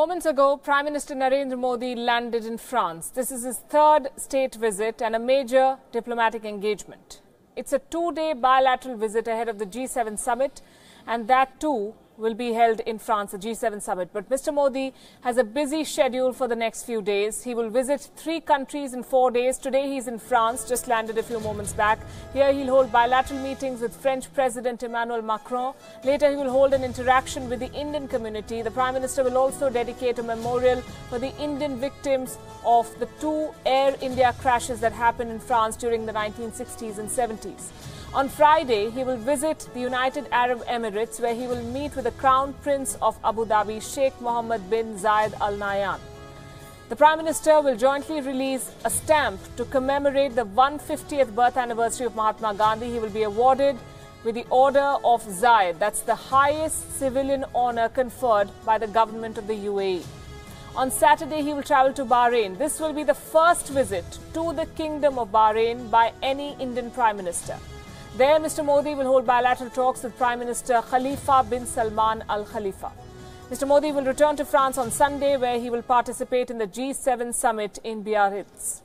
Moments ago, Prime Minister Narendra Modi landed in France. This is his third state visit and a major diplomatic engagement. It's a two day bilateral visit ahead of the G7 summit, and that too will be held in France, the G7 summit. But Mr. Modi has a busy schedule for the next few days. He will visit three countries in four days. Today he's in France, just landed a few moments back. Here he'll hold bilateral meetings with French President Emmanuel Macron. Later he will hold an interaction with the Indian community. The Prime Minister will also dedicate a memorial for the Indian victims of the two Air India crashes that happened in France during the 1960s and 70s. On Friday, he will visit the United Arab Emirates where he will meet with Crown Prince of Abu Dhabi, Sheikh Mohammed bin Zayed Al Nahyan. The Prime Minister will jointly release a stamp to commemorate the 150th birth anniversary of Mahatma Gandhi. He will be awarded with the Order of Zayed. That's the highest civilian honor conferred by the government of the UAE. On Saturday, he will travel to Bahrain. This will be the first visit to the Kingdom of Bahrain by any Indian Prime Minister. There, Mr. Modi will hold bilateral talks with Prime Minister Khalifa bin Salman Al Khalifa. Mr. Modi will return to France on Sunday, where he will participate in the G7 summit in Biarritz.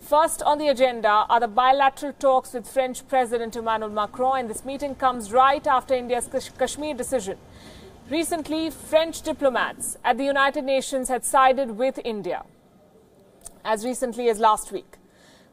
First on the agenda are the bilateral talks with French President Emmanuel Macron, and this meeting comes right after India's Kashmir decision. Recently, French diplomats at the United Nations had sided with India, as recently as last week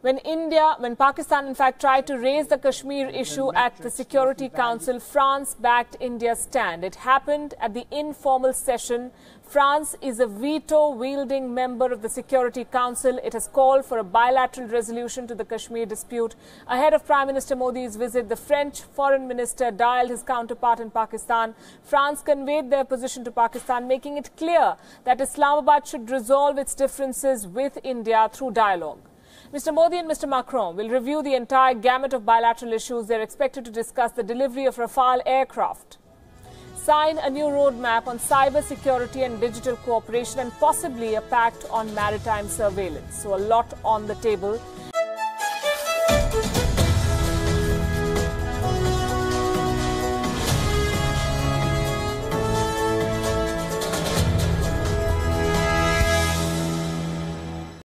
when India, when Pakistan in fact tried to raise the Kashmir issue at the Security Council, France backed India's stand. It happened at the informal session. France is a veto wielding member of the Security Council. It has called for a bilateral resolution to the Kashmir dispute. Ahead of Prime Minister Modi's visit, the French foreign minister dialed his counterpart in Pakistan. France conveyed their position to Pakistan, making it clear that Islamabad should resolve its differences with India through dialogue. Mr. Modi and Mr. Macron will review the entire gamut of bilateral issues. They're expected to discuss the delivery of Rafale aircraft, sign a new roadmap on cyber security and digital cooperation, and possibly a pact on maritime surveillance. So, a lot on the table.